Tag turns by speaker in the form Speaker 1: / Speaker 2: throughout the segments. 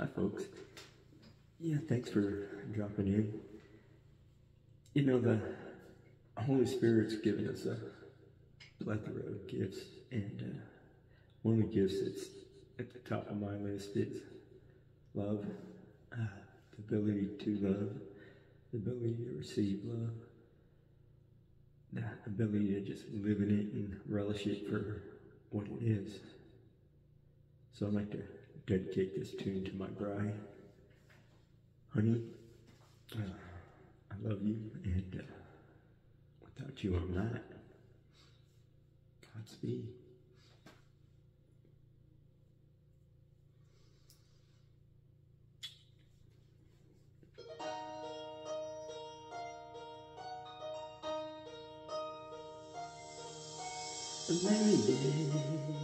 Speaker 1: Hi, folks. Yeah, thanks for dropping in. You know, the Holy Spirit's given us a plethora of gifts, and uh, one of the gifts that's at the top of my list is love, uh, the ability to love, the ability to receive love, the ability to just live in it and relish it for what it is. So I'd like to dedicate this tune to my bride. Honey, uh, I love you, and uh, without you, I'm not. Godspeed. Lady,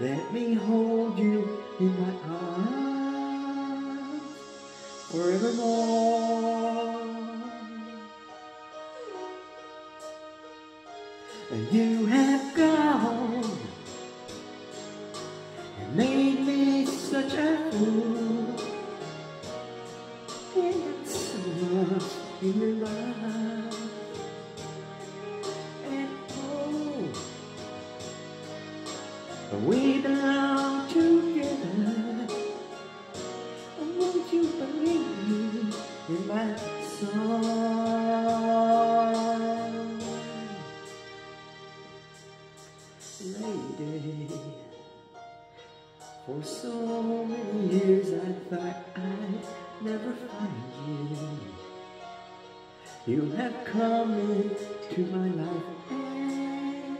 Speaker 1: Let me hold you in my arms forevermore. And you have gone and made me such a fool. And so in your. Belong together. Won't you believe in my song? Lady, for so many years I thought I'd never find you. You have come into my life and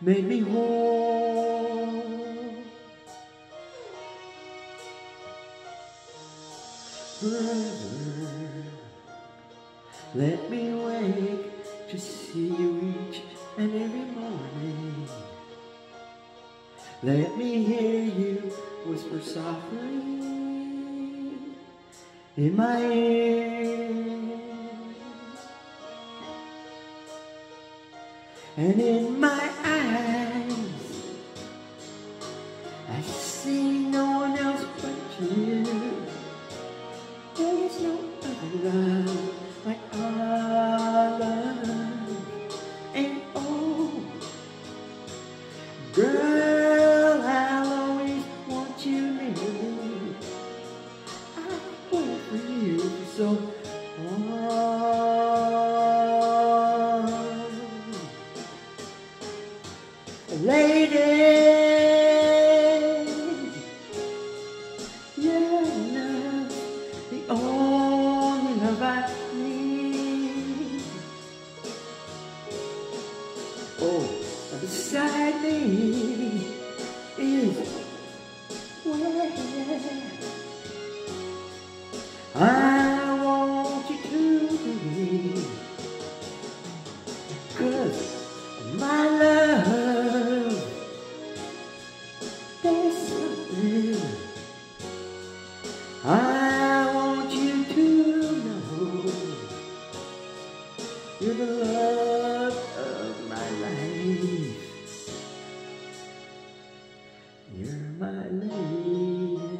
Speaker 1: made me whole. Forever, let me wake to see you each and every morning. Let me hear you whisper softly in my ear. And in my Lady, your love, the only love I need. Oh, beside me is where I You're my lady.